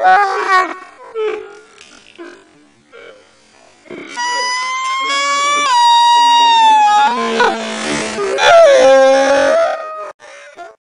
Ah!